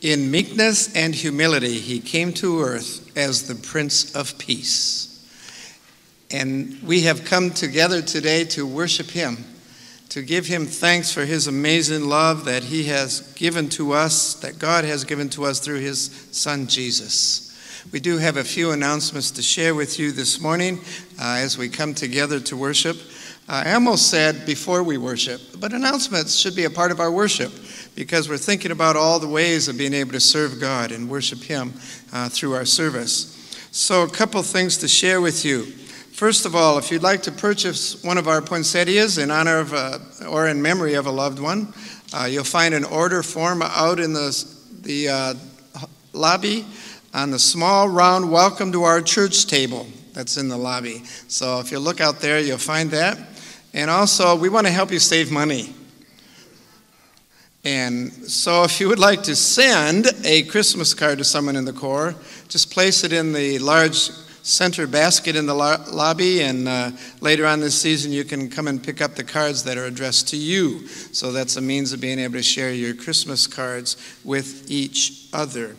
In meekness and humility, he came to earth as the Prince of Peace. And we have come together today to worship him, to give him thanks for his amazing love that he has given to us, that God has given to us through his Son Jesus. We do have a few announcements to share with you this morning uh, as we come together to worship. Uh, I almost said before we worship, but announcements should be a part of our worship because we're thinking about all the ways of being able to serve God and worship Him uh, through our service. So, a couple things to share with you. First of all, if you'd like to purchase one of our poinsettias in honor of a, or in memory of a loved one, uh, you'll find an order form out in the, the uh, lobby on the small round welcome to our church table that's in the lobby. So if you look out there, you'll find that. And also, we want to help you save money. And so, if you would like to send a Christmas card to someone in the Corps, just place it in the large center basket in the lo- lobby, and uh, later on this season, you can come and pick up the cards that are addressed to you. So, that's a means of being able to share your Christmas cards with each other.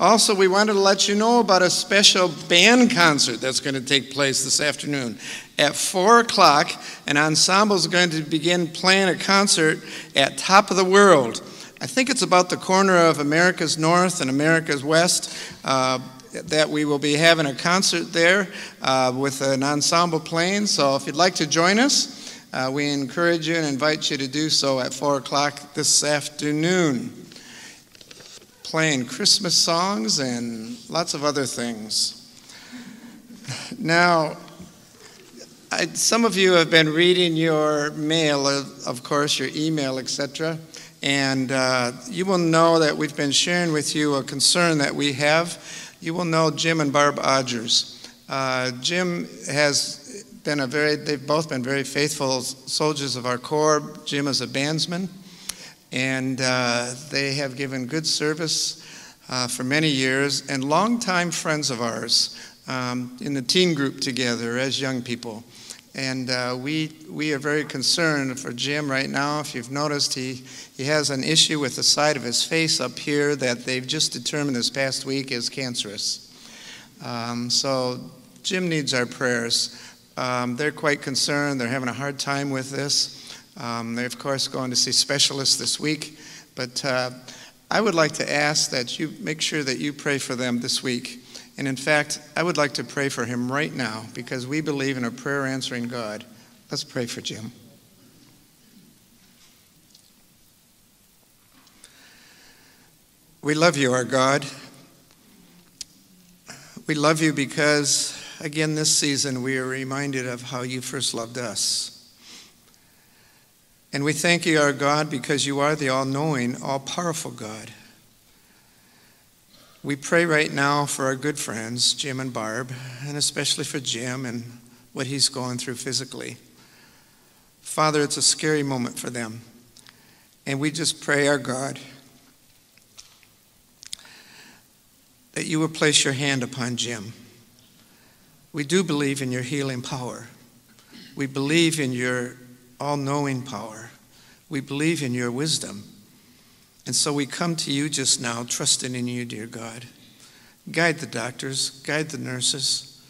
Also, we wanted to let you know about a special band concert that's going to take place this afternoon. At 4 o'clock, an ensemble is going to begin playing a concert at Top of the World. I think it's about the corner of Americus North and Americus West. Uh, that we will be having a concert there uh, with an ensemble playing. So if you'd like to join us, uh, we encourage you and invite you to do so at 4 o'clock this afternoon playing Christmas songs and lots of other things. Now, I, some of you have been reading your mail, of course, your email, etc., and uh, you will know that we've been sharing with you a concern that we have. You will know Jim and Barb Odgers. Uh, Jim has been a very, they've both been very faithful soldiers of our Corps. Jim is a bandsman and uh, they have given good service uh, for many years and longtime friends of ours um, in the teen group together as young people. And uh, we, we are very concerned for Jim right now. If you've noticed, he, he has an issue with the side of his face up here that they've just determined this past week is cancerous. Um, so Jim needs our prayers. Um, they're quite concerned. They're having a hard time with this. Um, they're, of course, going to see specialists this week, but uh, I would like to ask that you make sure that you pray for them this week. And in fact, I would like to pray for him right now because we believe in a prayer answering God. Let's pray for Jim. We love you, our God. We love you because, again, this season we are reminded of how you first loved us. And we thank you, our God, because you are the all knowing, all powerful God. We pray right now for our good friends, Jim and Barb, and especially for Jim and what he's going through physically. Father, it's a scary moment for them. And we just pray, our God, that you will place your hand upon Jim. We do believe in your healing power. We believe in your all knowing power. We believe in your wisdom. And so we come to you just now, trusting in you, dear God. Guide the doctors, guide the nurses,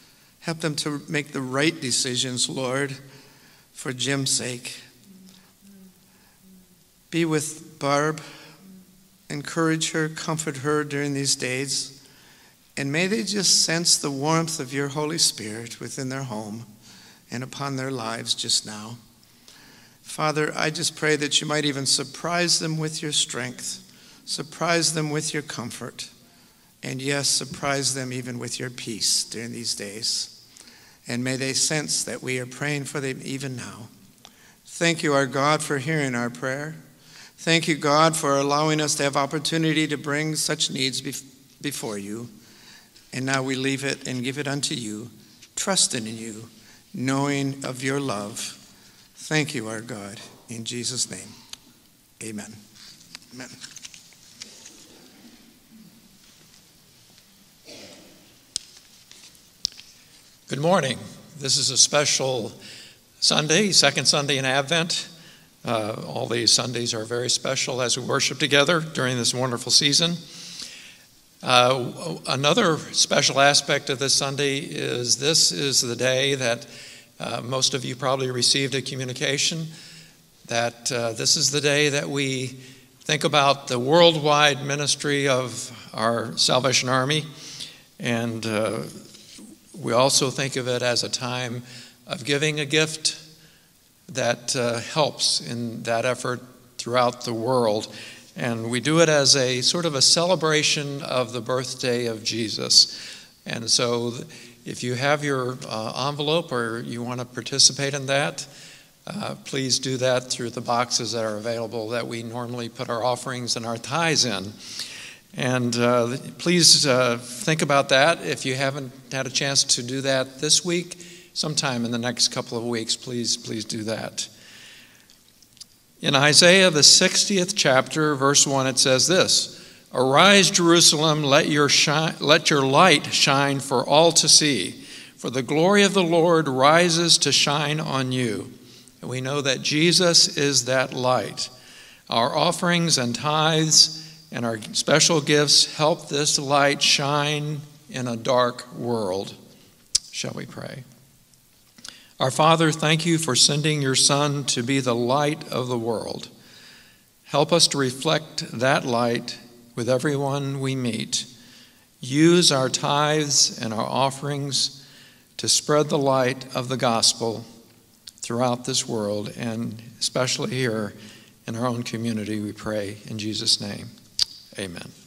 help them to make the right decisions, Lord, for Jim's sake. Be with Barb, encourage her, comfort her during these days, and may they just sense the warmth of your Holy Spirit within their home and upon their lives just now. Father, I just pray that you might even surprise them with your strength, surprise them with your comfort, and yes, surprise them even with your peace during these days. And may they sense that we are praying for them even now. Thank you, our God, for hearing our prayer. Thank you, God, for allowing us to have opportunity to bring such needs before you. And now we leave it and give it unto you, trusting in you, knowing of your love Thank you, our God. In Jesus' name, amen. Amen. Good morning. This is a special Sunday, second Sunday in Advent. Uh, all these Sundays are very special as we worship together during this wonderful season. Uh, another special aspect of this Sunday is this is the day that uh, most of you probably received a communication that uh, this is the day that we think about the worldwide ministry of our Salvation Army, and uh, we also think of it as a time of giving a gift that uh, helps in that effort throughout the world. And we do it as a sort of a celebration of the birthday of Jesus. And so, if you have your uh, envelope or you want to participate in that, uh, please do that through the boxes that are available that we normally put our offerings and our tithes in. And uh, please uh, think about that. If you haven't had a chance to do that this week, sometime in the next couple of weeks, please, please do that. In Isaiah, the 60th chapter, verse 1, it says this Arise, Jerusalem, let your, shine, let your light shine for all to see, for the glory of the Lord rises to shine on you. And we know that Jesus is that light. Our offerings and tithes and our special gifts help this light shine in a dark world. Shall we pray? Our Father, thank you for sending your Son to be the light of the world. Help us to reflect that light with everyone we meet. Use our tithes and our offerings to spread the light of the gospel throughout this world and especially here in our own community, we pray in Jesus' name. Amen.